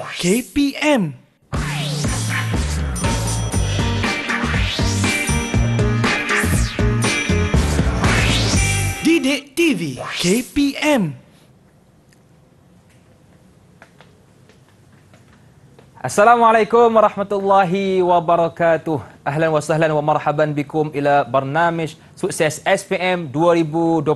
KPM Didik TV KPM Assalamualaikum warahmatullahi wabarakatuh. Ahlan wa sahlan wa marhaban bikum ila barnamij sukses SPM 2021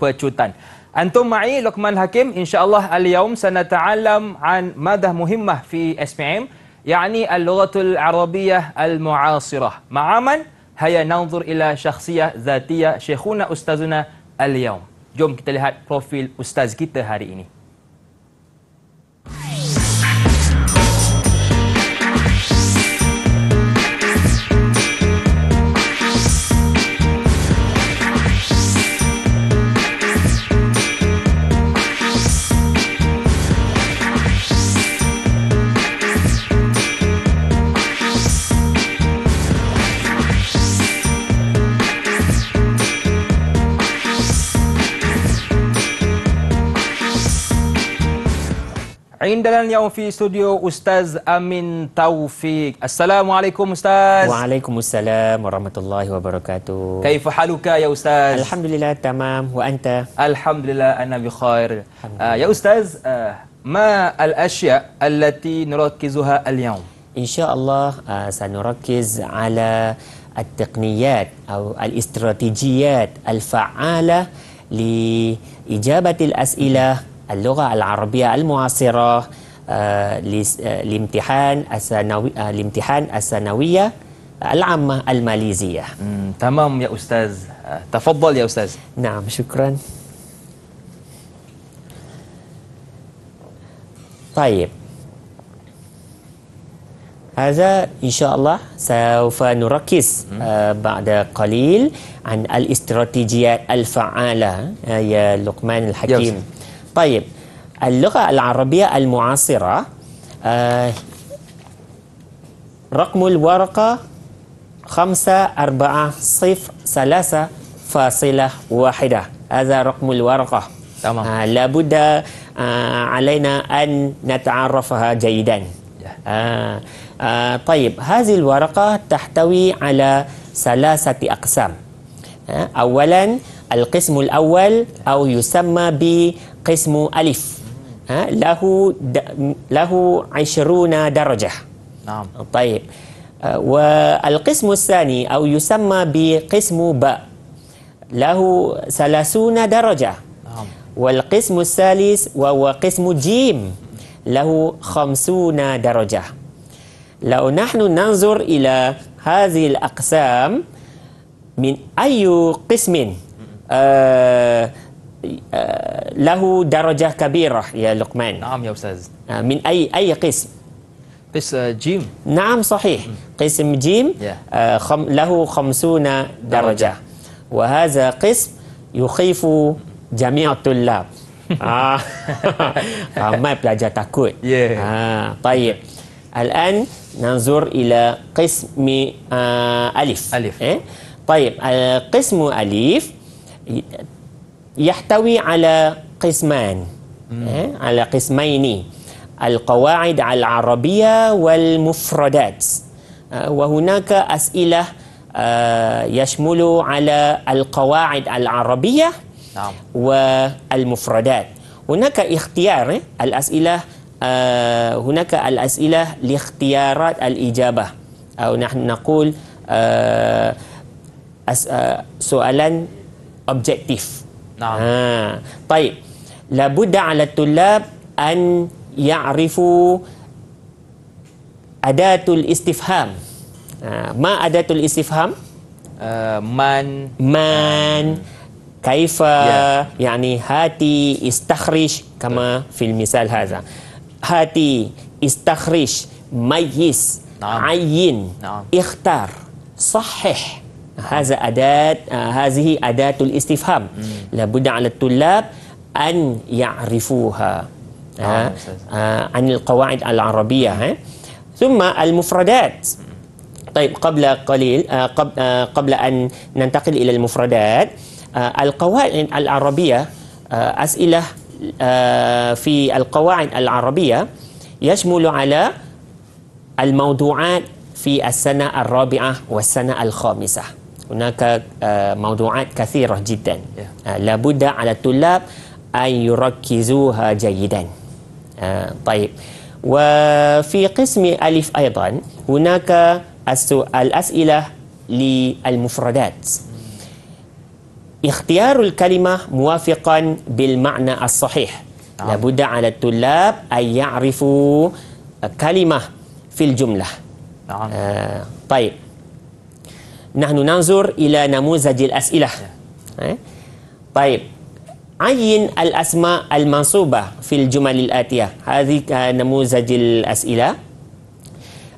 pecutan. أنتم معي لقمان حكيم إن شاء الله اليوم سنتعلم عن مادة مهمة في اس بي ام يعني اللغة العربية المعاصرة. مع من؟ هيا ننظر إلى شخصية ذاتية شيخنا أستاذنا اليوم. جوم كتلهات بروفيل أستاذ ustaz هاري إني عندنا اليوم في استوديو أستاذ أمين توفيق. السلام عليكم أستاذ. Waalaikumsalam warahmatullahi wabarakatuh. كيف حالك يا أستاذ؟ Alhamdulillah tamam wa anta? الحمد لله أنا بخير. آه يا أستاذ آه ما الأشياء التي نركزها اليوم؟ إن شاء الله آه، سنركز على التقنيات أو الاستراتيجيات الفعالة لإجابة الأسئلة اللغة العربية المعاصرة آه، آه، لامتحان الثانوي آه، الامتحان الثانوية العامة الماليزية. تمام يا أستاذ. آه تفضل يا أستاذ. نعم شكرا. طيب. هذا إن شاء الله سوف نركز آه، بعد قليل عن الاستراتيجيات الفعالة آه، يا لقمان الحكيم. أستاذ. طيب اللغة العربية المعاصرة آه، رقم الورقة خمسة أربعة صفر ثلاثة فاصلة واحدة هذا رقم الورقة تمام. آه لابد آه علينا أن نتعرفها جيدا. آه آه طيب هذه الورقة تحتوي على ثلاثة أقسام آه أولا القسم الأول أو يسمى بقسم ألف. له له عشرون درجة. نعم. طيب. آه، والقسم الثاني أو يسمى بقسم باء له ثلاثون درجة. نعم. والقسم الثالث وهو قسم جيم له خمسون درجة. لو نحن ننظر إلى هذه الأقسام من أي قسم؟ له درجة كبيرة يا لقمان نعم يا أستاذ آه من أي أي قسم آه، جيم نعم صحيح قسم جيم Yeah. آه، خم له خمسون درجة وهذا قسم يخيف جميع الطلاب آه. pelajar takut Yeah. آه. طيب الآن ننظر إلى قسم آه ألف ألف. إيه؟ طيب القسم ألف يحتوي على قسمان؟ على قسمين القواعد العربية والمفردات. آه، وهناك أسئلة آه، يشمل على القواعد العربية نعم. والمفردات. هناك اختيار؟ الأسئلة آه، هناك الأسئلة لاختيارات الإجابة. أو نحن نقول سؤالا objektif. Nah. Ha. Baik. La budda 'ala tullab an ya'rifu adatul istifham. Ha. ma adatul istifham? Uh, man man kaifa yeah. yani hati istakhrij kama yeah. fil misal hadza. Hati istakhrij mayyiz Nah. Ayin, nah. ikhtar, sahih, هذا أداة آه هذه أداة الاستفهام. لابد على الطلاب أن يعرفوها آه. آه عن القواعد العربية؟ ثم المفردات. طيب قبل قليل قبل أن ننتقل إلى المفردات القواعد العربية أسئلة آه، في القواعد العربية يشمل على الموضوعات في السنة الرابعة والسنة الخامسة. هناك آه، موضوعات كثيرة جدا. آه، لابد على الطلاب أن يركزوها جيدا. آه، طيب. وفي قسم ألف أيضا هناك الأسئلة للمفردات. اختيار الكلمة موافقا بالمعنى الصحيح. نعم. لابد على الطلاب أن يعرفوا كلمة في الجملة. نعم. آه طيب. نحن ننظر إلى نموذج الأسئلة. آه؟ طيب عين الأسماء المنصوبة في الجمل الآتية. هذه نموذج الأسئلة.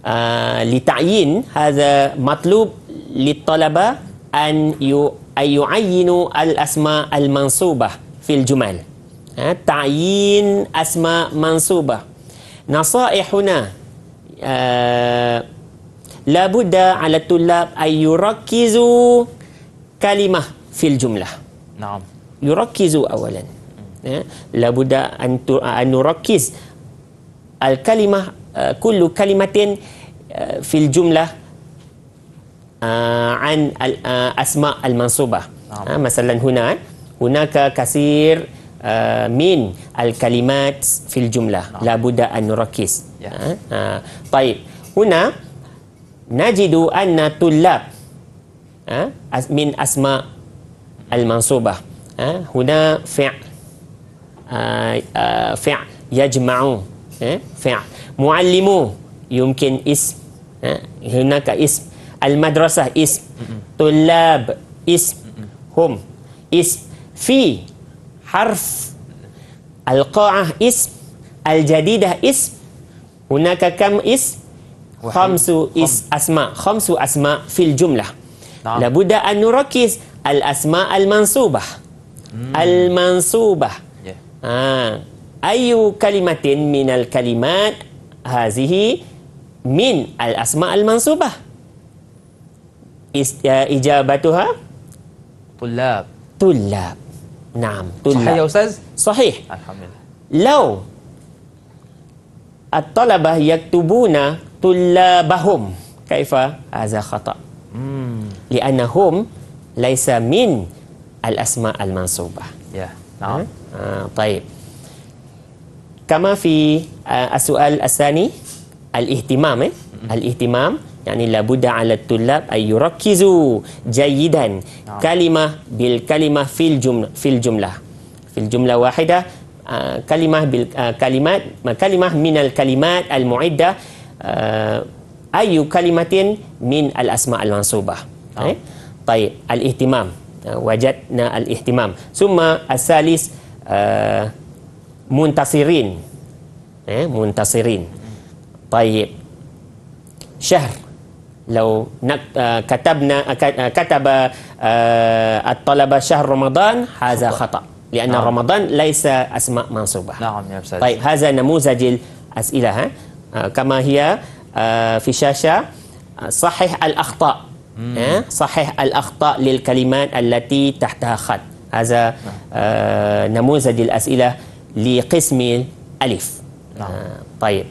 آه لتعيين هذا مطلوب للطلبة أن يعينوا الأسماء المنصوبة في الجمل. آه تعيين أسماء منصوبة. نصائح هنا آه labudda ala tulab ayurakizu kalimah fil jumlah. Naam. Yurakizu awalan. Hmm. Ya, labudda antu anurakiz al kalimah uh, kullu kalimatin uh, fil jumlah uh, an al, uh, asma al mansubah. Ha, masalan huna, eh. hunaka kasir uh, min al kalimat fil jumlah. Labudda anurakiz. Ya. Yeah. Ha, ha. Baik. Huna, najidu anna tullab. Ha? min asma al-mansubah. Ha? huna fi' uh, uh, fi' yajma'u. Ha? fi' muallimu yumkin ism. Ha? hunaka ism. Al-madrasah ism. Tullab ism. Hum ism. Fi harf. Al-qa'ah ism. Al-jadidah ism. Hunaka kam ism khamsu is asma khamsu asma fil jumlah nah. la budda an nurakkiz al asma al mansubah hmm. al mansubah yeah. ha ayu kalimatin min al kalimat hazihi min al asma al mansubah is uh, ijabatuha tulab tulab Naam, tulab. Sahih ya Ustaz? Sahih. Alhamdulillah. Lau at-talabah yaktubuna طلابهم. كيف؟ هذا خطأ. لأنهم ليس من الأسماء المنصوبة Ya نعم. آه طيب. كما في آه السؤال الثاني الاهتمام? الاهتمام يعني لابد على الطلاب أن يركزوا جيدا. نعم. كلمة بالكلمة في الجملة في الجملة. في الجملة واحدة آه كلمة بالكلمات كلمة من الكلمات المعدة آه أي كلمة من الأسماء المنصوبة. نعم. eh? طيب الاهتمام. آه، وجدنا الاهتمام. ثم الثالث آه، منتصرين. eh, منتصرين. طيب شهر. لو آه، كتبنا آه، آه، كتب آه، الطلبة شهر رمضان هذا خطأ. لأن نعم. رمضان ليس أسماء منصوبة. نعم يا أستاذ. طيب هذا نموذج الأسئلة ها؟ آه، كما هي آه، في شاشة آه، صحح الأخطاء. آه، صحح الأخطاء للكلمات التي تحتها خط هذا آه، نموذج الأسئلة لقسم ألف نعم. آه، طيب.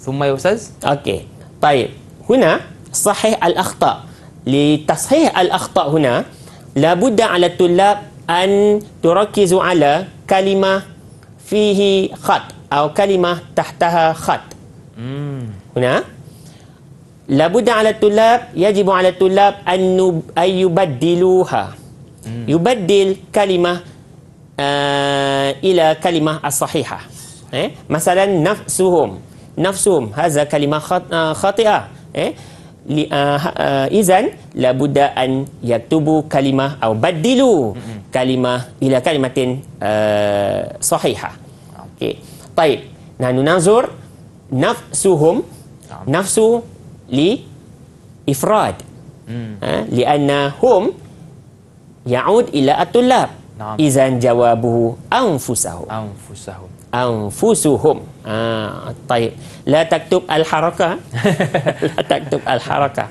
ثم يا أستاذ؟ أوكي. طيب. هنا صحح الأخطاء. لتصحيح الأخطاء هنا لابد على الطلاب أن تركزوا على كلمة فيه خط atau kalimah tahtaha khat. Hmm. Una? La budda 'ala tulab yajib 'ala tulab an yubaddiluha. Hmm. Yubaddil kalimah uh, ila kalimah as-sahihah. Eh? Masalan nafsuhum. Nafsuhum haza kalimah khat, uh, khati'ah. Eh? Li, uh, uh, izan la an yatubu kalimah atau baddilu hmm. kalimah ila kalimatin uh, sahihah. Okay. طيب نحن ننظر نفسهم نعم. نفس لإفراد آه، لأن هم يعود إلى الطلاب. نعم. إذا جوابه أنفسهم. أنفسهم. أنفسهم. آه طيب. لا تكتب الحركة. لا تكتب الحركة.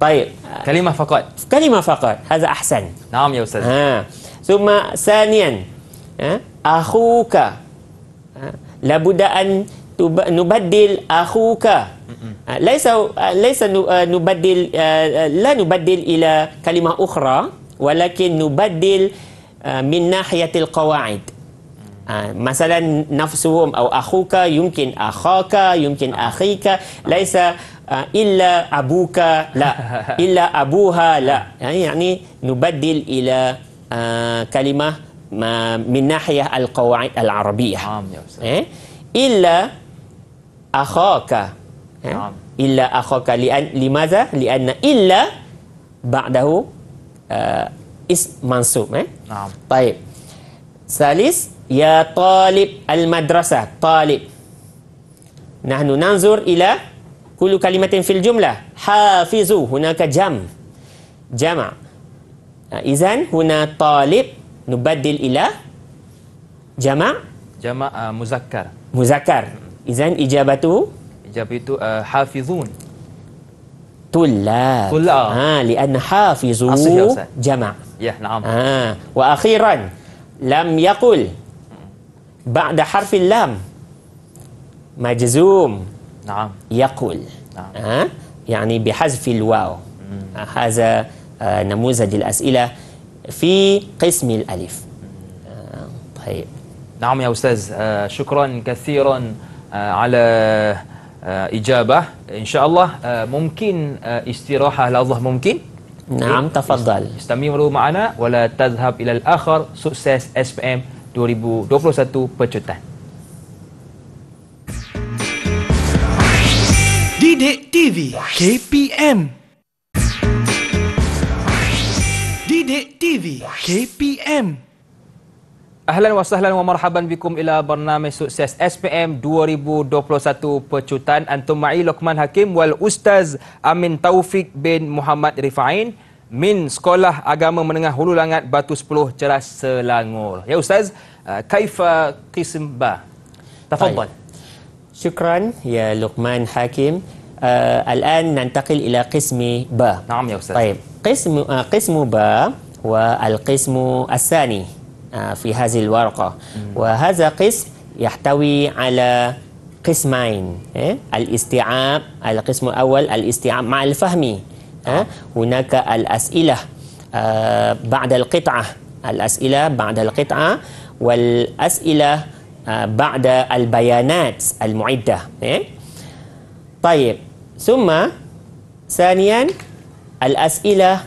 طيب. كلمة فقط. كلمة فقط. هذا أحسن. نعم يا أستاذ. آه. ثم ثانيا آه. أخوك. لابد أن نبدل أخوك. آه، ليس آه، ليس آه، نبدل لا نبدل إلى كلمة أخرى ولكن نبدل من ناحية القواعد. مثلا نفسهم أو أخوك يمكن أخاك يمكن أخيك ليس إلا أبوك لا. إلا أبوها لا. يعني نبدل إلى كلمة ما- من ناحية القواعد العربية نعم يا أستاذ. إيه؟ إلا أخاك إيه؟ نعم. إلا أخاك لأن لماذا؟ لأن إلا بعده آه، اسم منصوب إيه؟ نعم طيب ثالث يا طالب المدرسة طالب نحن ننظر إلى كل كلمة في الجملة حافظوا هناك جمع جمع إذن هنا طالب نبدل إلى جمع Jamak uh, muzakkar. مذكر إذن إجابته itu uh, hafizun. طلاب طلاب. آه لأن حافظوا أستاذ. جمع naam. آه وأخيرا لم يقل بعد حرف اللام مجزوم Naam. يقول نعم. آه يعني بحذف الواو آه هذا آه نموذج الأسئلة في قسم الألف. آه طيب. نعم يا أستاذ. آه، شكرا كثيرا آه، على إجابة. إن شاء الله ممكن استراحة. لحظة ممكن؟ نعم تفضل. استمروا معنا. ولا تذهب إلى الآخر. سukses SPM 2021 pecutan Didik TV KPM Didik TV KPM Ahlan wa sahlan wa marhaban bikum ila bernama sukses SPM 2021 Pecutan Antum Ma'i Lokman Hakim wal Ustaz Amin Taufik bin Muhammad Rifain Min Sekolah Agama Menengah Hulu Langat Batu 10 Ceras Selangor. Ya Ustaz, uh, Kaifa Qisimba Tafadhal. Syukran, ya Luqman Hakim. آه الآن ننتقل إلى قسم با نعم يا أستاذ. طيب قسم آه قسم با والقسم الثاني آه في هذه الورقة وهذا قسم يحتوي على قسمين إيه؟ الاستيعاب القسم الأول الاستيعاب مع الفهم إيه؟ هناك الأسئلة آه بعد القطعة الأسئلة بعد القطعة والأسئلة آه بعد البيانات المعدة إيه؟ طيب ثم ثانيا الأسئلة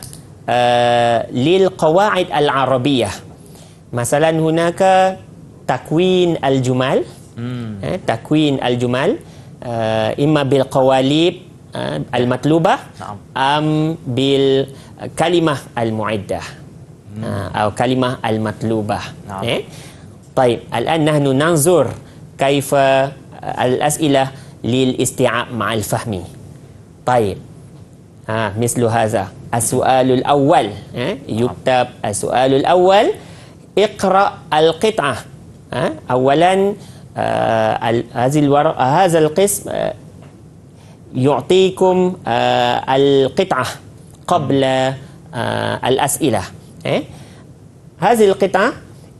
آه للقواعد العربية مثلا هناك تكوين الجمل آه تكوين الجمل آه إما بالقوالب المطلوبة نعم. أم بالكلمة المعدة أو كلمة المطلوبة نعم. إيه؟ طيب الآن نحن ننظر كيف الأسئلة للاستيعاب مع الفهم طيب. آه مثل هذا. السؤال الأول آه يكتب السؤال الأول. اقرأ القطعة. آه أولا آه هذه الورق هذا القسم آه يعطيكم آه القطعة قبل آه الأسئلة. آه هذه القطعة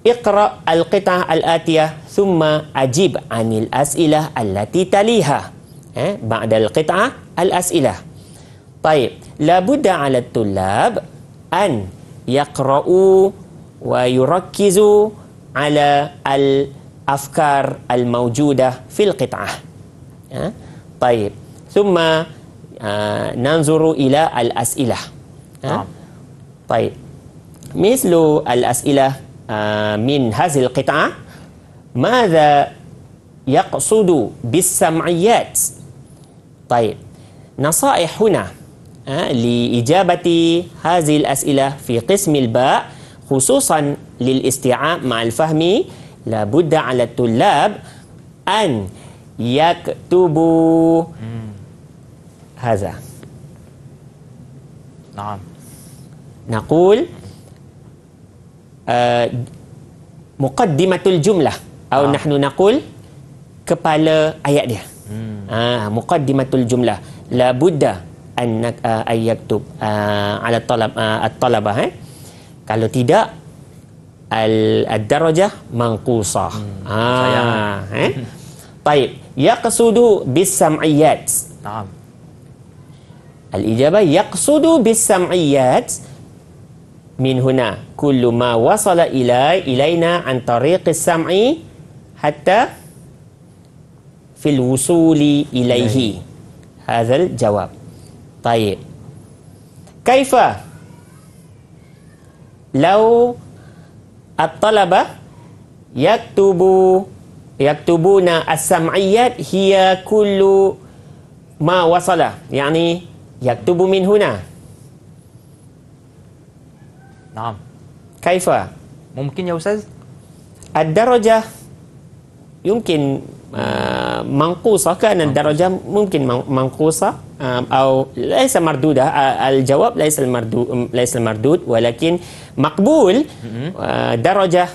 اقرأ القطعة الآتية ثم أجيب عن الأسئلة التي تليها. بعد القطعة الأسئلة طيب لابد على الطلاب أن يقرأوا ويركزوا على الأفكار الموجودة في القطعة طيب ثم ننظر إلى الأسئلة. طيب مثل الأسئلة من هذه القطعة ماذا يقصد بالسمعيات طيب نصائح هنا آه، لإجابة هذه الأسئلة في قسم الباء خصوصا للاستيعاب مع الفهم لابد على الطلاب أن يكتبوا هذا Naam. نقول آه، مقدمة الجملة أو آه. نحن نقول kepala ayat dia. Ah, muqaddimatul jumlah. La budda an uh, an yaktub uh, ala talab uh, at-talabah eh. Kalau tidak al ad-darajah manqusah. Hmm, ah, eh. طيب يقصد بالسمعيات نعم الإجابة يقصد بالسمعيات من هنا كل ما وصل إلى إلينا عن طريق السمع حتى في الوصول إليه هذا الجواب طيب كيف لو الطلبة يكتب يكتبون السمعيات هي كل ما وصل يعني يكتب من هنا نعم كيف ممكن يا أستاذ الدرجة يمكن آه، منقوصة كان الدرجة ممكن من- منقوصة آه، أو ليس مردودة آه، الجواب ليس المردود ليس المردود ولكن مقبول آه، درجة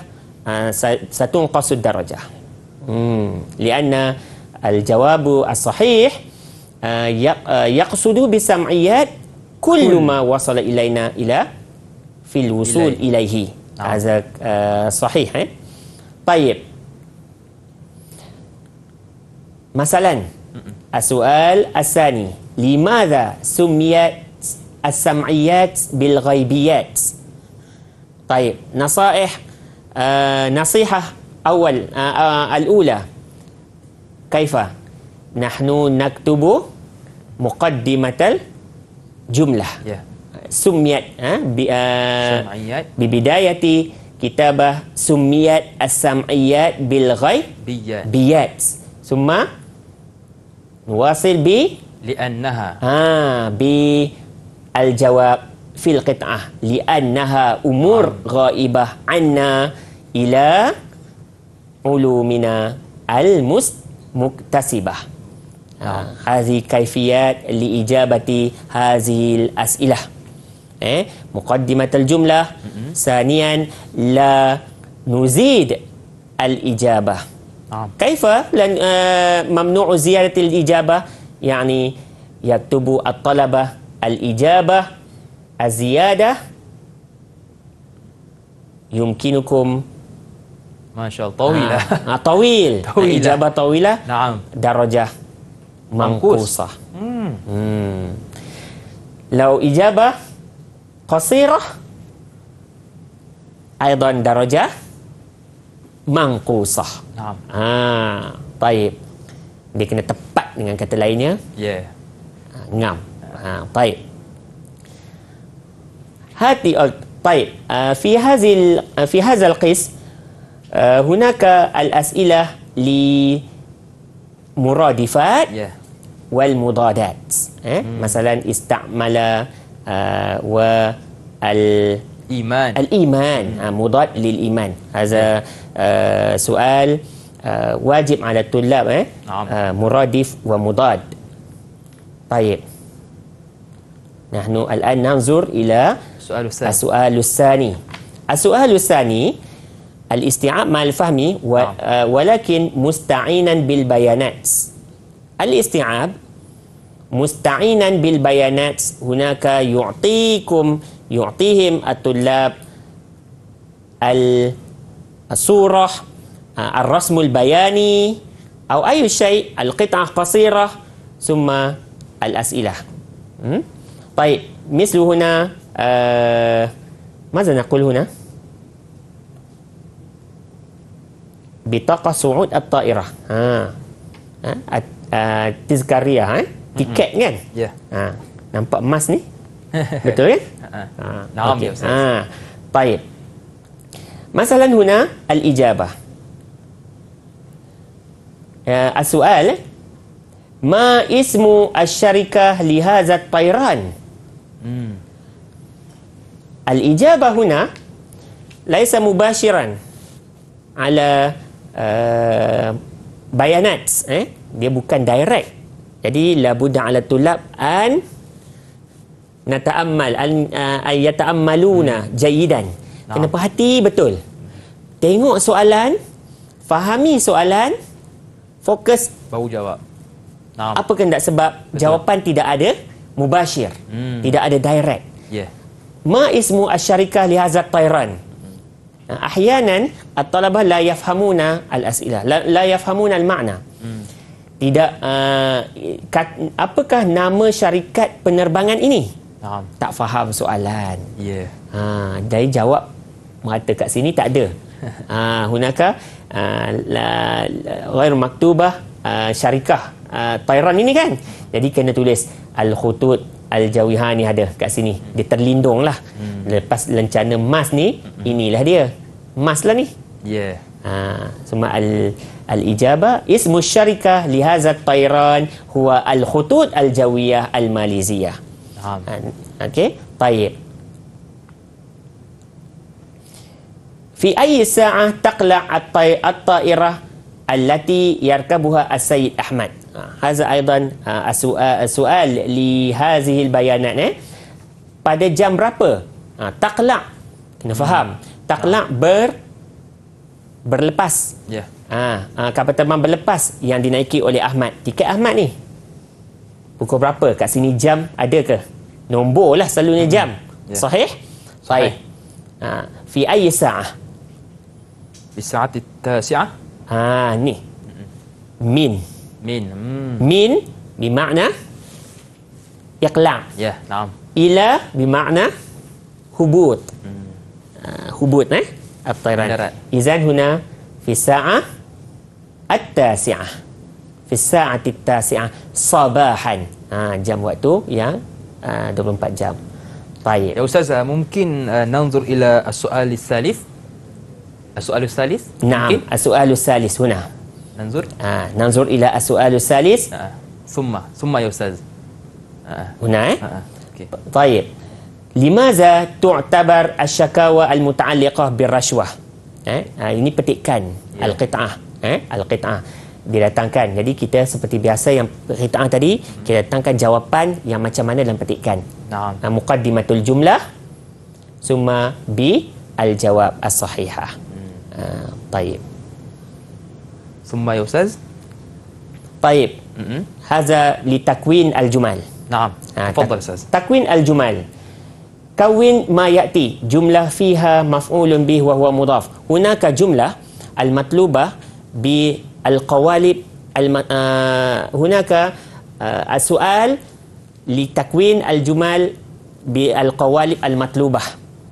آه، س- ستنقص الدرجة مم، لأن الجواب الصحيح آه، يق- آه، يقصد بسمعيات كل ما وصل إلينا إلى في الوصول إليه. إليه نعم. هذا Masalan. Asual asani. Limadha sumiyat as-sam'iyat bil ghaibiyat. Baik, nasihat uh, eh, nasihah awal uh, uh, al-ula. Kaifa? Nahnu naktubu muqaddimatal jumlah. Ya. Yeah. Sumiyat ha, bi, uh, bi bidayati kitabah sumiyat as-sam'iyat bil ghaibiyat. Biyat. Summa Wasil bi li'annaha. Ha bi al-jawab fil qit'ah li'annaha umur ha. ghaibah anna ila ulumina al must muktasibah, Ha hazi kaifiyat li ijabati hazil as'ilah. Eh muqaddimat al-jumlah. Mm-hmm. Sanian la nuzid al-ijabah. نعم. كيف لن آه، ممنوع زيادة الإجابة؟ يعني يكتب الطلبة الإجابة. الزيادة يمكنكم ما شاء الله طويلة. آه آه، طويل. طويلة. إجابة طويلة. نعم. درجة منقوص. منقوصة مم. لو إجابة قصيرة أيضا درجة mangkusah. Nah. Ha, taib. Dia kena tepat dengan kata lainnya. Ya. Yeah. Ha, ngam. Ha, taib. Hati uh, taib. Uh, ha, fi hazil uh, fi hazal qis uh, hunaka al-as'ilah li muradifat ya. Yeah. wal mudadat. Eh? Hmm. Masalan istamala uh, wa al إيمان الإيمان. آه، مضاد للإيمان. هذا آه، سؤال آه، واجب على الطلاب? نعم. مرادف ومضاد. طيب. نحن الآن ننظر إلى السؤال الثاني. السؤال الثاني. السؤال الثاني الاستيعاب مع الفهم و... نعم. ولكن مستعينا بالبيانات. الاستيعاب مستعينا بالبيانات. هناك يعطيكم يعطيهم الطلاب ال- الصورة آه، الرسم البياني أو أي شيء القطعة قصيرة ثم الأسئلة? طيب مثل هنا آه ماذا نقول هنا بطاقة صعود الطائرة ها ha? At- ah, Tizkariyah ha? Tiket kan. Nampak emas ni Betul kan? Ha. Ha. Okay. Ha. Baik. Masalan huna al-ijabah. Ya, as-su'al ma ismu asy-syarikah li tayran? Hmm. Al-ijabah huna laisa mubashiran ala uh, bayanat eh dia bukan direct jadi labudda ala tulab an nataammal uh, ay yataammaluna jayidan. Kena perhati betul. Tengok soalan, fahami soalan, fokus baru jawab. Nah. Apa kena sebab betul. jawapan tidak ada mubashir. Hmm. Tidak ada direct. Yeah. Ma ismu asyarikah li hazat tayran? Hmm. Nah, ahyanan at-talabah la yafhamuna al-as'ilah. La, la yafhamuna al-ma'na. Hmm. Tidak uh, kat, apakah nama syarikat penerbangan ini? Naam. Tak faham soalan. Ya. Ha, dari jawab merata kat sini tak ada. Ha, hunaka uh, la, la, ghair maktubah uh, syarikah uh, Tairan ini kan. Jadi kena tulis Al-Khutut Al-Jawiha ni ada kat sini. Dia terlindung lah. Hmm. Lepas lencana mas ni, inilah dia. Mas lah ni. Ya. Ha, semua al al-ijabah ismu syarikah li hadha tairan huwa al-khutut al-jawiyah al-maliziyah. Faham. Okey, tayyib. Fi ayyi sa'ah taqla' at-ta'irah allati yarkabuha as-Sayyid Ahmad? Ha, haza aidan ha, soal ha, li hazihi al-bayanat eh. Pada jam berapa? Ha, taqla' kena hmm. faham. Taqla' ber berlepas. Ya. Yeah. Ha, kapal terbang berlepas yang dinaiki oleh Ahmad. Tiket Ahmad ni pukul berapa? Kat sini jam ada ke nombor lah selalunya hmm. jam. Hmm. yeah. sahih. Sahih ha fi ayyi sa'ah? Fi saat tasi'ah ha ni. Min. Min hmm. min bermakna? iqla. Ya yeah, naam. Ila bermakna? hubut. Hmm. uh, hubut eh? At-tairan izan huna fi sa'ah at-tasi'ah. Fisa'atit tasi'ah Sabahan ha, Jam waktu yang ha, 24 jam Baik ya, Ustaz, mungkin uh, nanzur ila soal salif as-salis Naam, soal salif huna Nanzur? Ha, nanzur ila soalul salis. Ah, Summa, summa ya Ustaz ha. Huna eh? Ha, okay. Baik Limaza tu'tabar asyakawa al-muta'alliqah bir-rashwah eh? Ha, ini petikan yeah. Al-Qit'ah eh? Al-Qit'ah didatangkan. Jadi kita seperti biasa yang ceritaan tadi, kita datangkan jawapan yang macam mana dalam petikan. Nah. Muqaddimatul jumlah summa bi al-jawab as-sahihah. Hmm. Ah, uh, taib. Summa ya Ustaz? Taib. Hmm. Haza li takwin al-jumal. Nah. Uh, Ustaz. Takwin al-jumal. Kawin ma ya'ti. Jumlah fiha maf'ulun bih wa huwa mudaf. Hunaka jumlah al-matlubah bi بالقوالب الم... آه هناك آه السؤال لتكوين الجمل بالقوالب المطلوبة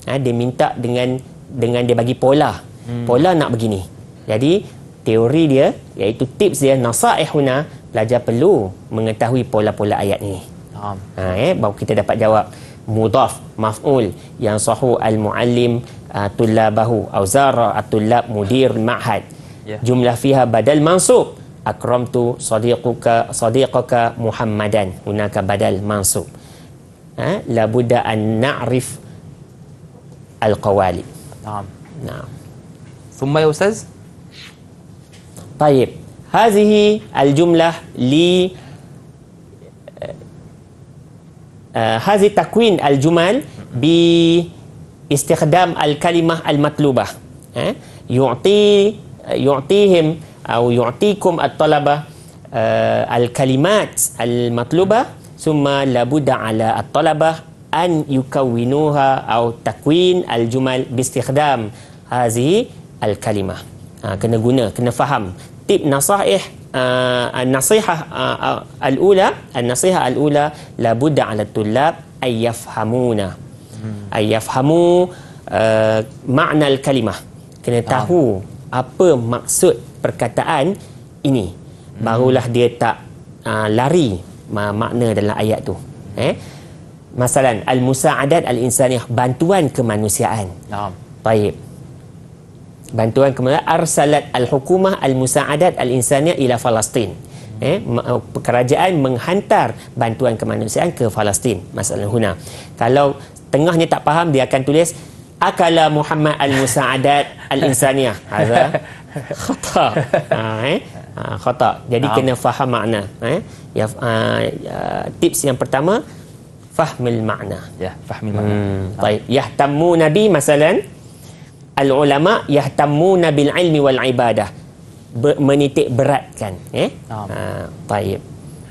ha, dia minta dengan dengan dia bagi pola hmm. pola nak begini jadi teori dia iaitu tips dia nasaih huna pelajar perlu mengetahui pola-pola ayat ini نعم Ha, eh, baru kita dapat jawab mudaf maf'ul yang sahu al-muallim uh, tullabahu au zara at-tullab mudir ma'had Ya. jumlah fiha badal mansub akramtu sadiquka sadiqaka muhammadan hunaka badal mansub ha la budda an na'rif al-qawalib نعم na'am ثم يا أستاذ طيب هذه الجملة ل آه، هذه تكوين الجمل باستخدام الكلمة المطلوبة آه، Uh, yu'tihim atau yu'tikum at-talaba uh, al-kalimat al-matluba summa labuda ala at-talaba an yukawinuha atau takwin al-jumal bistikhdam hazihi al-kalimah ah, ha, kena guna kena faham. Tip ah, nasihah uh, an-nasihah uh, al-ula an-nasihah al-ula labuda ala at-tullab ay yafhamuna hmm. ay yafhamu uh, makna al-kalimah. Kena tahu. ah apa maksud perkataan ini? Barulah hmm. dia tak uh, lari makna dalam ayat tu. Eh? Masalan al musaadat al insaniyah bantuan kemanusiaan. Naam. Baik. Bantuan kemanusiaan. Arsalat al hukumah al musaadat al insaniyah ila falastin. Eh? Kerajaan menghantar bantuan kemanusiaan ke Palestin masalah huna. Kalau tengahnya tak faham dia akan tulis akala Muhammad al-Musa'adat al-Insaniyah. Hadza khata. Ha eh. Ha, khata. Jadi nah. kena faham makna, eh. Ya uh, tips yang pertama fahmil makna. Ya, fahmil makna. Hmm. Nah. Baik, yahtammu nabi masalan al-ulama yahtammu bil ilmi wal ibadah. Ber- menitik beratkan, eh. Nah. Ha, baik.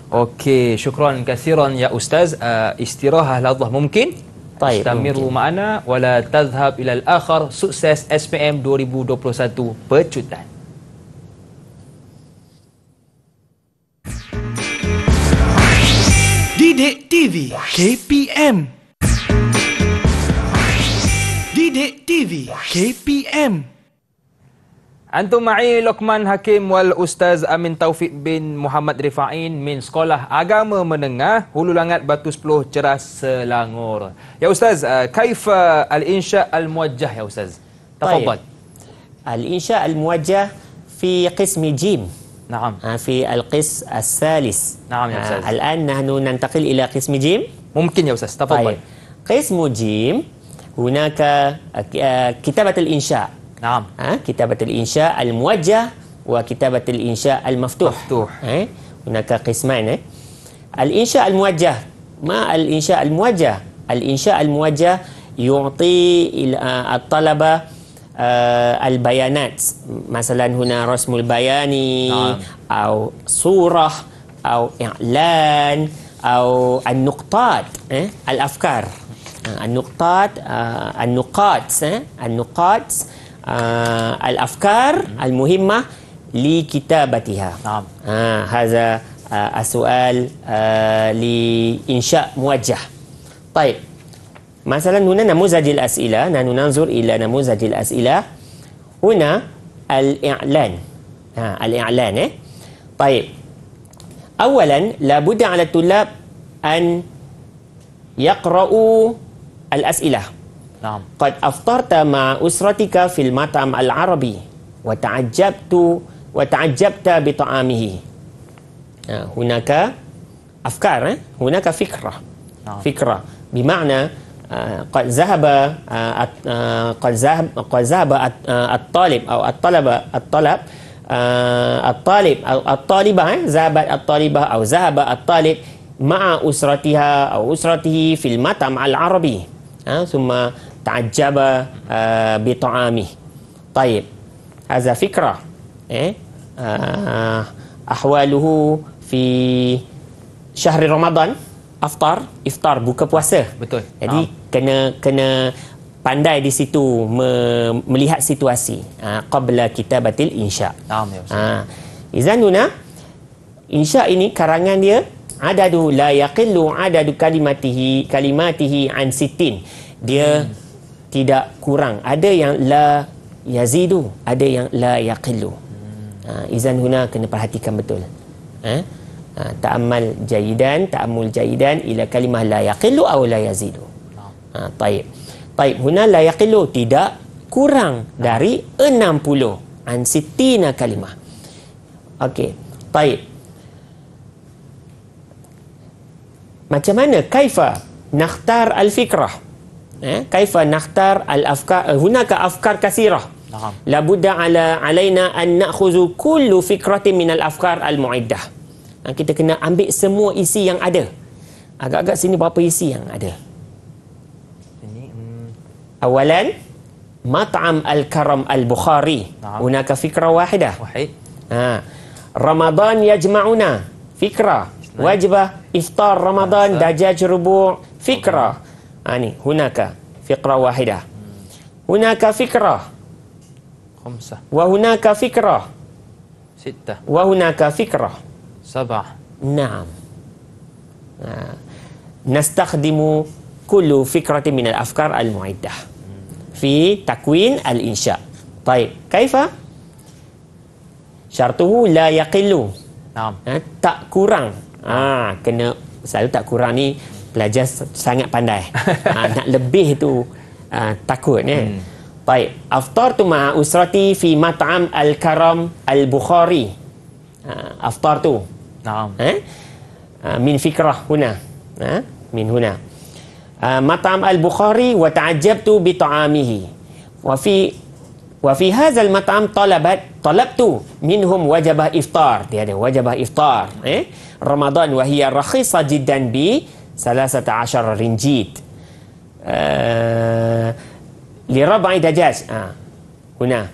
Okey, syukran kasiran ya ustaz. Uh, istirahatlah Allah mungkin. Istamiru ma'ana wala tazhab ilal akhar sukses SPM 2021 pecutan. Didik TV KPM Didik TV KPM Antum ma'i Lokman Hakim wal Ustaz Amin Taufik bin Muhammad Rifain min Sekolah Agama Menengah Hulu Langat Batu 10 Ceras Selangor. Ya Ustaz, uh, kaifa al-insya al-muwajjah ya Ustaz? Tafadhal. الإنشاء الموجه في قسم جيم Naam. آه، في القس الثالث نعم يا آه، أستاذ. الآن نحن ننتقل إلى قسم جيم Mungkin ya Ustaz. Tafadhal. طيب قسم جيم هناك آه، كتابة الإنشاء Naam. ها كتابة الإنشاء الموجه وكتابة الإنشاء المفتوح مفتوح. ها؟ هناك قسمان ها؟ الإنشاء الموجه ما الإنشاء الموجه الإنشاء الموجه يعطي آه، الطلبة آه، البيانات مثلا هنا رسم البياني نعم. أو صورة أو إعلان أو النقطات؟ الأفكار آه، النقطات آه، النقاط uh, al-afkar hmm. al-muhimmah li kitabatiha. Naam. Ha haza ah, uh, asual uh, li insya muwajjah. Baik. Masalah nuna namuzajil asila, nanu nanzur ila namuzajil asila. Huna al-i'lan. Ha al-i'lan eh. Baik. Awalan la budda ala tulab an yaqra'u al-as'ilah. Naam. قد أفطرت مع أسرتك في المطعم العربي وتعجبت وتعجبت بطعامه آه، هناك أفكار آه؟ هناك فكرة نعم. فكرة بمعنى آه، قد ذهب قد ذهب قد ذهب الطالب أو الطلبة الطلب الطالب أو الطالبة ذهبت الطالبة أو ذهب الطالب مع أسرتها أو أسرته في المطعم العربي آه، ta'ajjaba uh, bi ta'ami. Tayib. Hadza fikra. Eh? Uh, ahwaluhu fi syahr Ramadan aftar iftar buka puasa. Betul. Jadi ah. kena kena pandai di situ me, melihat situasi. Ha, qabla kita batil insya. Ah, ya, ha. Izanuna insya ini karangan dia adadu la yaqillu adadu kalimatihi kalimatihi an sitin. Dia hmm tidak kurang. Ada yang la yazidu, ada yang la yaqillu. Ah, izan huna kena perhatikan betul. Ha? Ah, ta'ammal jayidan, ta'ammul jayidan ila kalimah la yaqillu aw la yazidu. Ha, taib. Taib, huna la yaqillu tidak kurang dari 60 an sitina kalimah. Okey. Taib. Macam mana kaifa nakhtar al-fikrah? eh? Kaifa nakhtar al afkar hunaka afkar kathirah. La budda ala alaina an nakhuzu kullu fikratin min al afkar al muiddah kita kena ambil semua isi yang ada. Agak-agak sini berapa isi yang ada? Ini hmm. awalan mat'am al karam al bukhari Naham. hunaka fikra wahidah ha. Ramadan yajma'una fikra wajibah iftar ramadan dajaj rubu' fikra. Ha ni, hunaka fikrah wahidah. Hunaka fikrah. Khamsah. Wa hunaka fikrah. Sittah. Wa hunaka fikrah. Sabah. Naam. Ha. Nastakhdimu kullu fikratin min al-afkar al-mu'iddah. Fi takwin al-insya. Baik. Kaifa? Syartuhu la yaqillu. Naam. Ha. Tak kurang. Ha. kena Selalu tak kurang ni pelajar s- sangat pandai ha, nak lebih tu ha, takut ya Hmm. baik aftartu ma usrati fi mat'am al-karam al-bukhari ha, aftartu Naam. ها آه، من فكرة هنا ها من هنا آه، مطعم البخاري وتعجبت بطعامه وفي وفي هذا المطعم طلبت طلبت منهم وجبة إفطار يعني وجبة إفطار إيه؟ رمضان وهي رخيصة جدا ب 13 رنجيت. آه لربع دجاج. آه هنا.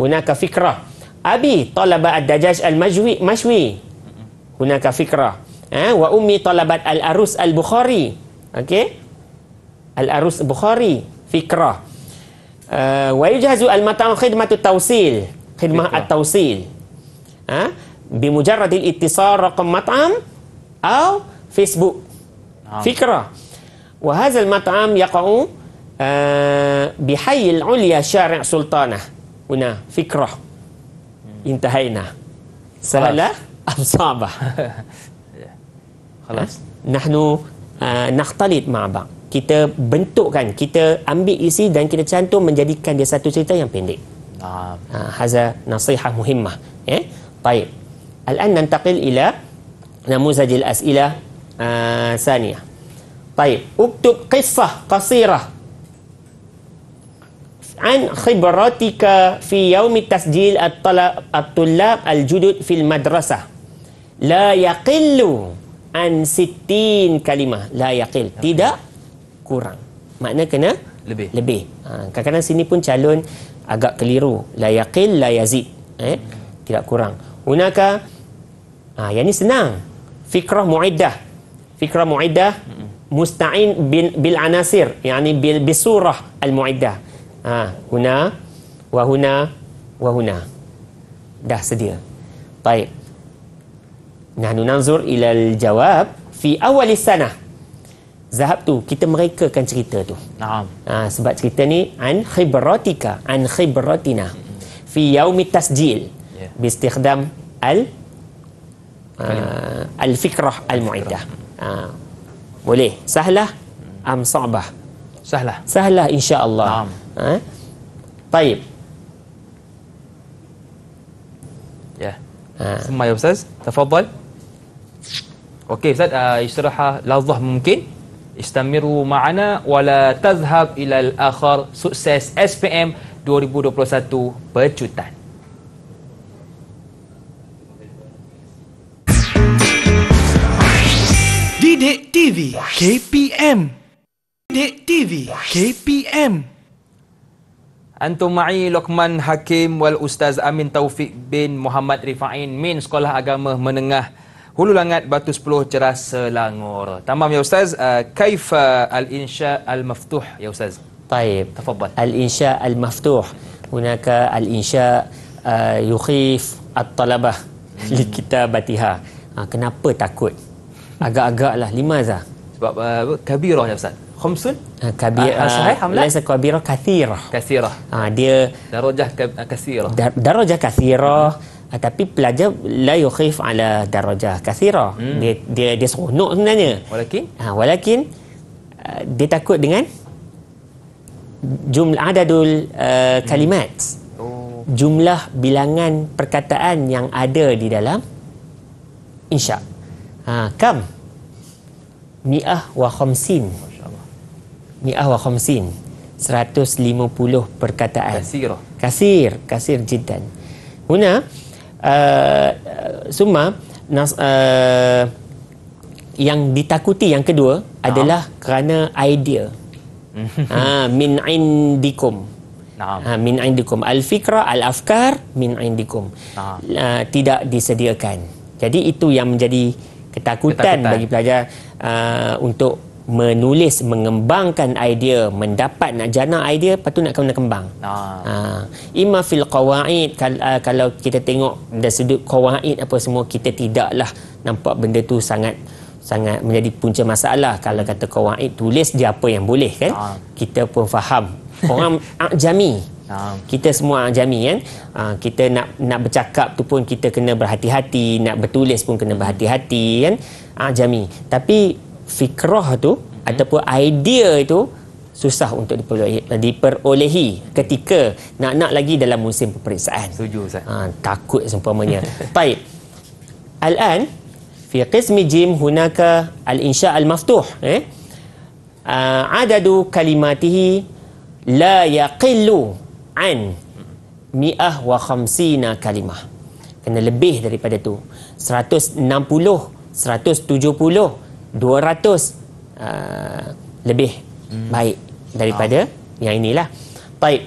هناك فكرة. أبي طلب الدجاج المشوي مشوي. هناك فكرة. أه؟ وأمي طلبت الأروس البخاري. أوكي؟ الأروس البخاري. فكرة. أه ويجهز المطعم خدمة التوصيل. خدمة فكرة. التوصيل. أه؟ بمجرد الاتصال رقم مطعم أو فيسبوك. فكرة وهذا المطعم يقع بحي العليا ulya سلطانة هنا Una انتهينا Intahaina. Sahala صعبة Khalas. Ha? Nahnu eh, nakhtalit مع بعض kita bentukkan kita ambil isi dan kita cantum menjadikan dia satu cerita yang pendek. Ah, haza nasiha muhimmah. Eh? Baik. Al-an nantaqil ila namuzajil as'ilah Ah, saniyah. Baik, uktub kisah kasirah An khibratika fi yaumi tasjil at-tullab al-judud fil madrasah. La yaqillu an sittin kalimah. La yaqil. Tidak kurang. Makna kena lebih. Lebih. Ha, kadang-kadang sini pun calon agak keliru. La yaqil, la yazid. Eh? Tidak kurang. Hunaka, ha, yang ini senang. Fikrah mu'iddah fikrah muiddah musta'in bil, bil anasir yani bil bisurah al muiddah ha huna wa huna wa huna dah sedia baik nahnu nanzur ila al jawab fi awal sanah zahab tu kita merekakan cerita tu نعم Ha, sebab cerita ni an khibratika an khibratina fi yaumi tasjil Ya. biistikhdam al uh, al fikrah al muiddah ha. boleh? Sahlah? Hmm. Am sa'bah. Sahlah. Sahlah insyaallah. Ha. baik ya. Ha. semai ustaz. Tafadhal. Okey ustaz uh, istiraha lafaz mungkin. Istamiru ma'ana wala tazhab ila akhar. sukses SPM 2021 pecutan. TV KPM Dek TV KPM Antum ma'i Lokman Hakim wal Ustaz Amin Taufik bin Muhammad Rifain min Sekolah Agama Menengah Hulu Langat Batu 10 Ceras Selangor. Tamam ya Ustaz, uh, kaifa al-insya al-maftuh ya Ustaz? Taib. tafadhal. Al-insya al-maftuh. Hunaka al-insya uh, yukhif at-talabah hmm. li kitabatiha. Ha, kenapa takut? agak-agak lah limazah sebab uh, kabirah ya ustaz. Khamsun? Uh, kabir ah, sahih ah, hamla laisa kabirah kathirah. Kathirah. Ha, uh, dia darajah kathirah. Dar, darajah kathirah. Uh, tapi pelajar la yukhif ala darajah kathirah. Hmm. dia dia dia seronok sebenarnya. Walakin? Ha, uh, walakin uh, dia takut dengan jumlah adadul uh, kalimat. Hmm. oh. jumlah bilangan perkataan yang ada di dalam insya' ha, kam? Mi'ah wa khamsin. Mi'ah wa khamsin. 150 perkataan. Kathirah. kasir. Kasir jiddan. Huna uh, summa nas, uh, yang ditakuti yang kedua adalah kerana idea. Ha, min indikum. Naam. ha, min indikum. Al fikra al afkar min indikum. Ah. uh, tidak disediakan. Jadi itu yang menjadi ketakutan, Ketakutan. bagi pelajar uh, untuk menulis mengembangkan idea mendapat nak jana idea lepas tu nak kena kembang. Ha, imma fil qawaid kal, uh, kalau kita tengok dari sudut qawaid apa semua kita tidaklah nampak benda tu sangat sangat menjadi punca masalah kalau kata qawaid tulis je apa yang boleh kan Ah. kita pun faham orang ajami Ah, kita semua ah, jami kan ha, kita nak nak bercakap tu pun kita kena berhati-hati nak bertulis pun kena berhati-hati kan ha, jami tapi fikrah tu hmm. ataupun idea itu susah untuk diperolehi, diperolehi ketika nak-nak lagi dalam musim peperiksaan. Setuju Ustaz. Ha, takut seumpamanya. Baik. Al-an fi qismi jim hunaka al-insha al-maftuh eh. Uh, adadu kalimatihi la yaqillu an mi'ah wa khamsina kalimah. Kena lebih daripada tu. 160, 170, 200 Uh, lebih hmm. baik daripada ah. yang inilah. Baik.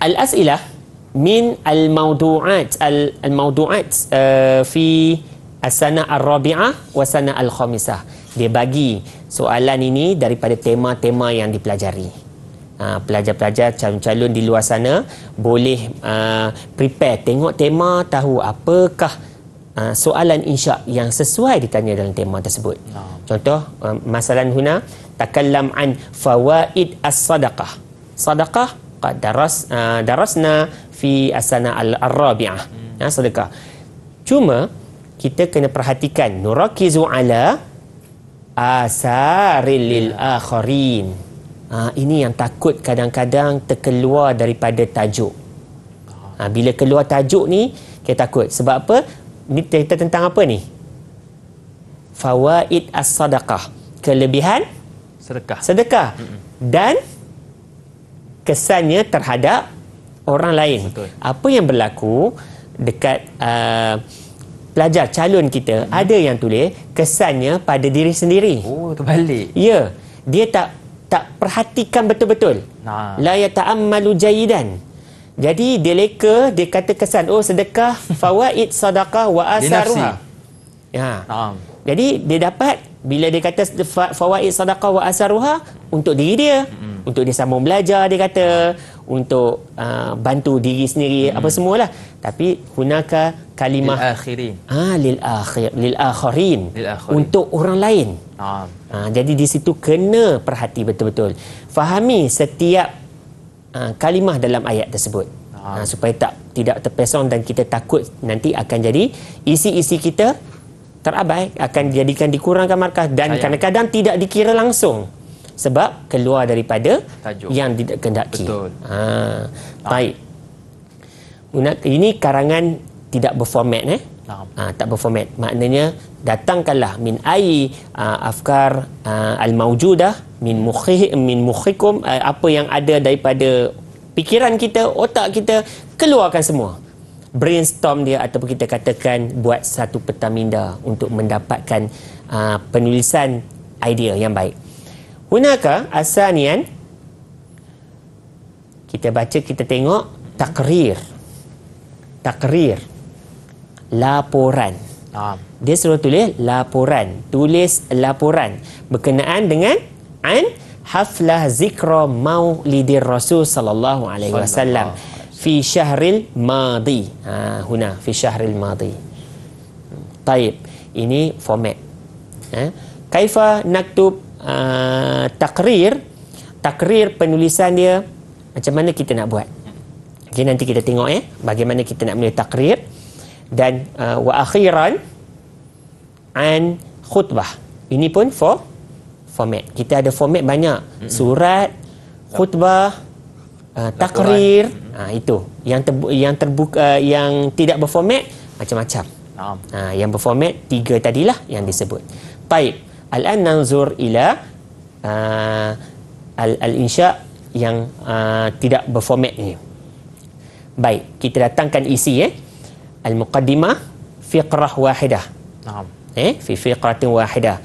Al-as'ilah min al-mawdu'at al-mawdu'at uh, fi as-sana ar-rabi'ah wa sana al-khamisah. Dia bagi soalan ini daripada tema-tema yang dipelajari ha, pelajar-pelajar calon-calon di luar sana boleh uh, prepare tengok tema tahu apakah uh, soalan insya yang sesuai ditanya dalam tema tersebut. Contoh uh, masalah huna takallam an fawaid as-sadaqah. Sadaqah qad daras uh, darasna fi asana al-rabi'ah. Hmm. Ya, sedekah. Cuma kita kena perhatikan nurakizu ala asaril lil akharin. Ha, ini yang takut kadang-kadang terkeluar daripada tajuk. Ha, bila keluar tajuk ni, kita takut. Sebab apa? Ni cerita tentang apa ni? Fawaid as-sadaqah. Kelebihan Sedekah. sedekah. Dan kesannya terhadap orang lain. Betul. Apa yang berlaku dekat uh, pelajar calon kita, Hmm. ada yang tulis kesannya pada diri sendiri. Oh, terbalik. Ya, dia tak tak perhatikan betul-betul. Nah. La yata'ammalu jayidan. Jadi dia leka, dia kata kesan, oh sedekah, fawaid sadaqah wa asaruha. Ya. Naam. Jadi dia dapat bila dia kata fa- fawaid sadaqah wa asaruha untuk diri dia, mm-hmm. untuk dia sambung belajar dia kata, untuk uh, bantu diri sendiri mm-hmm. apa semualah. Tapi hunaka Lil kalimah akhirin. ah lil akhir lil akhirin Lil untuk orang lain. Naam. Ha, jadi di situ kena perhati betul-betul. Fahami setiap uh, kalimah dalam ayat tersebut. Ah. Ha, supaya tak tidak terpesong dan kita takut nanti akan jadi isi-isi kita terabai akan dijadikan dikurangkan markah dan kadang-kadang tidak dikira langsung sebab keluar daripada Tajuk. yang tidak kendaki. Betul. Ha, baik. Guna- Ini karangan tidak berformat eh. Ha, tak berformat. Maknanya datangkanlah min ai uh, afkar uh, al maujudah min mukhi min mukhikum uh, apa yang ada daripada fikiran kita, otak kita keluarkan semua. Brainstorm dia ataupun kita katakan buat satu peta minda untuk mendapatkan uh, penulisan idea yang baik. Hunaka asanian kita baca kita tengok takrir. Takrir. Laporan. Dia suruh tulis laporan. Tulis laporan berkenaan dengan an haflah zikra maulidir Rasul sallallahu alaihi wasallam fi syahril madi. Ha huna fi syahril madi. Taib. Ini format. Ha? Kaifa naktub uh, takrir? Takrir penulisan dia macam mana kita nak buat? Okay, nanti kita tengok eh bagaimana kita nak menulis takrir dan uh, wa akhiran an khutbah. Ini pun for format. Kita ada format banyak. Surat, khutbah, uh, takrir, uh, itu. Yang terbu- yang terbuka uh, yang tidak berformat macam-macam. Naam. Ha, yang berformat tiga tadilah yang disebut. Baik. Al-an nanzur ila uh, al- al-insya yang uh, tidak berformat ini. Baik, kita datangkan isi eh. Al-muqaddimah fiqrah wahidah. Naam. Eh, fi fiqratin wahidah.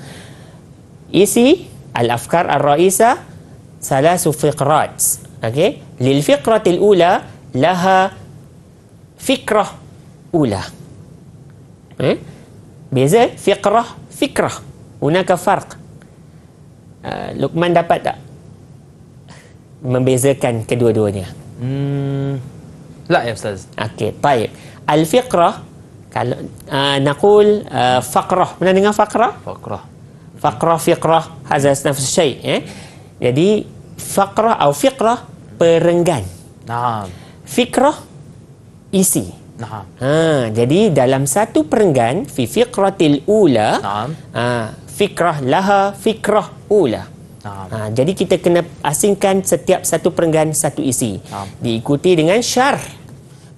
Isi al-afkar ar-ra'isa salasu fiqrat. Okey? Lil fiqratil ula laha fikrah ula. Eh? Beza fiqrah fikrah. Hunaka farq. Uh, Luqman dapat tak membezakan kedua-duanya? Hmm. La ya Ustaz. Okey, baik. Al-fiqrah kalau uh, naqul uh, faqrah. Pernah dengar faqrah? Fakrah. Faqrah fiqrah hadha nafs syai eh. Jadi faqrah atau fiqrah perenggan. Naam. Fikrah isi. Naam. Ha, jadi dalam satu perenggan fi fiqratil ula Naam. ha, fikrah laha fikrah ula. Naam. Ha, jadi kita kena asingkan setiap satu perenggan satu isi. Naam. Diikuti dengan syarh.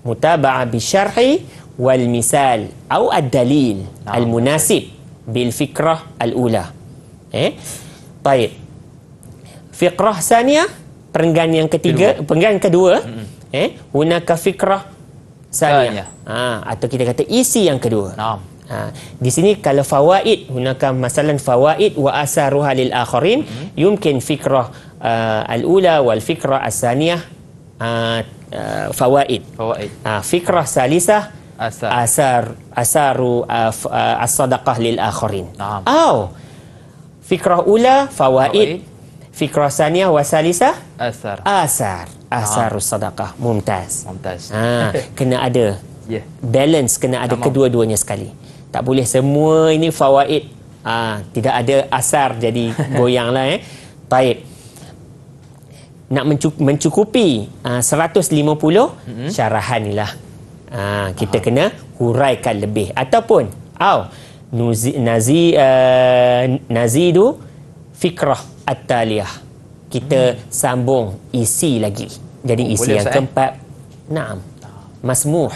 Mutaba'ah bi syarhi wal misal atau ad-dalil Naam. al-munasib bil fikrah al-ula. Eh? Baik. Fikrah saniyah perenggan yang ketiga, perenggan kedua, eh, hunaka fikrah saniyah. Ha, atau kita kata isi yang kedua. Naam. Ha, di sini kalau fawaid hunaka masalan fawaid wa asaruha lil akharin yumkin fikrah uh, al-ula wal fikrah as-saniyah uh, uh, fawaid. Fawaid. Ha, fikrah salisah Asar. asar asaru uh, uh, as-sadaqah lil akharin. Naam. Aw fikrah ula fawaid, Fawaid. fikrah saniyah wa salisah Asar. asar asarus sadaqah mumtaz. Mumtaz. Ha, kena ada Ya. balance kena ada Tamam. kedua-duanya sekali. Tak boleh semua ini fawaid. Ah, tidak ada asar jadi goyang lah eh. Baik. Nak mencu- mencukupi ah, 150 mm-hmm. syarahan ni lah. Ah, kita Aha. kena huraikan lebih ataupun au nuzi nazi uh, nazidu fikrah at-taliyah. Kita hmm. sambung isi lagi. Jadi oh, isi yang saya? keempat. Naam. Masmuh.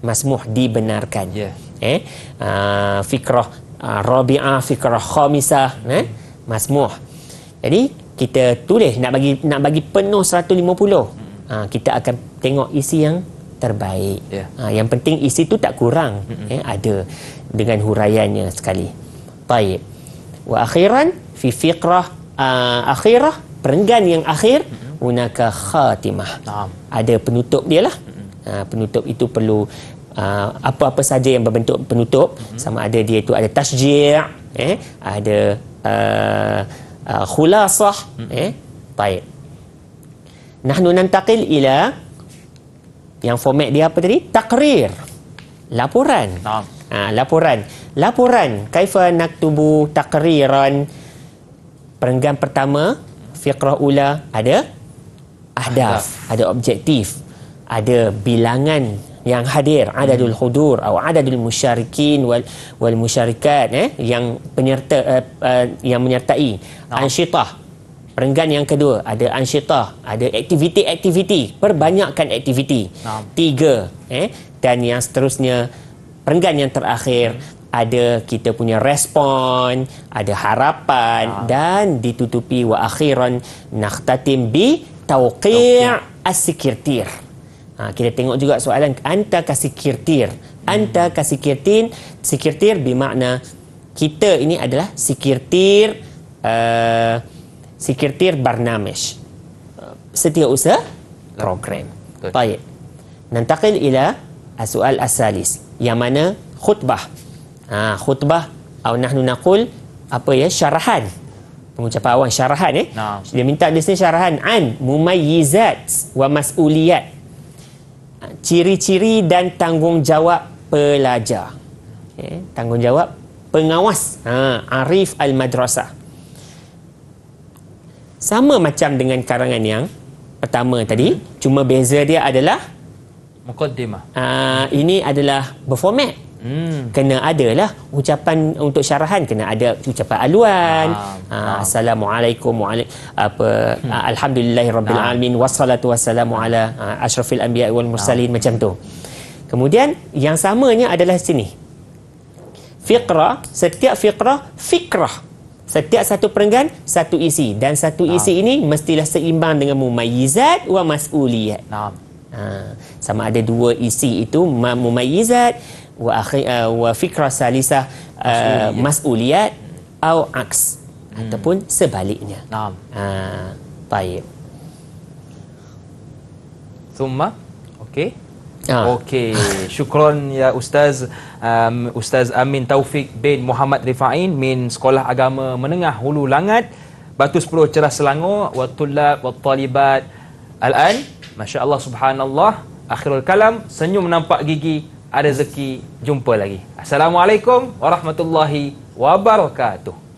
Masmuh dibenarkan. Yeah. Eh? Uh, fikrah uh, rabi'ah, fikrah khamisah, eh? Masmuh. Jadi kita tulis nak bagi nak bagi penuh 150. Hmm. Uh, kita akan tengok isi yang terbaik. Yeah. Ha, yang penting isi tu tak kurang. Mm-hmm. Eh, ada dengan huraiannya sekali. Baik. Wa akhiran fi fiqrah uh, akhirah perenggan yang akhir mm-hmm. unaka khatimah. Naam. Ada penutup dia lah. Mm-hmm. Uh, penutup itu perlu uh, apa-apa saja yang berbentuk penutup mm-hmm. sama ada dia itu ada tasji' eh ada uh, uh, khulasah eh baik. Nahnu nantaqil ila yang format dia apa tadi? Takrir. Laporan. Nah. Ha, laporan. Laporan. Kaifa naktubu takriran. Perenggan pertama, fiqrah ula ada ahdaf, ada objektif, ada bilangan yang hadir, adadul hudur atau adadul musyarikin wal wal musyarikat eh yang penyerta uh, uh, yang menyertai. Nah. Ansyitah Perenggan yang kedua ada ansyitah, ada aktiviti-aktiviti, perbanyakkan aktiviti. Nah. Tiga, eh dan yang seterusnya perenggan yang terakhir hmm. ada kita punya respon, ada harapan nah. dan ditutupi wa akhiran nakhtatim bi tauqi' as-sikirtir. Ha, kita tengok juga soalan anta kasih kirtir. Anta kasih kirtin, sikirtir bermakna kita ini adalah sikirtir uh, sekretar barnamij setiausaha program. Baik. Nantakil ila soal asalis yang mana khutbah. Ha, khutbah atau nahnu naqul apa ya syarahan. Pengucapan awal syarahan eh. Nah. Dia minta di sini syarahan an mumayyizat wa mas'uliyat. Ciri-ciri dan tanggungjawab pelajar. Okay. Tanggungjawab pengawas ha, arif al-madrasah sama macam dengan karangan yang pertama tadi cuma beza dia adalah mukaddimah uh, ini adalah berformat hmm. kena ada lah ucapan untuk syarahan kena ada ucapan aluan ah, uh, assalamualaikum apa hmm. alhamdulillahirabbil nah. alamin wassalatu wassalamu ala uh, asyrafil anbiya wal mursalin nah. macam tu kemudian yang samanya adalah sini fiqra setiap fiqra fikrah Setiap satu perenggan, satu isi. Dan satu Naam. isi ini mestilah seimbang dengan mumayyizat wa mas'uliyat. Naam. Ha, sama ada dua isi itu, mumayyizat wa, akhi, uh, wa fikra salisah uh, mas'uliyat atau aks. Hmm. Ataupun sebaliknya. Naam. Ha, baik. Thumma, okey. Ha. Okey, syukron ya Ustaz um, Ustaz Amin Taufik bin Muhammad Rifain min Sekolah Agama Menengah Hulu Langat Batu 10 Cerah Selangor wa tullab wa talibat al-an masya-Allah subhanallah akhirul kalam senyum nampak gigi ada rezeki jumpa lagi. Assalamualaikum warahmatullahi wabarakatuh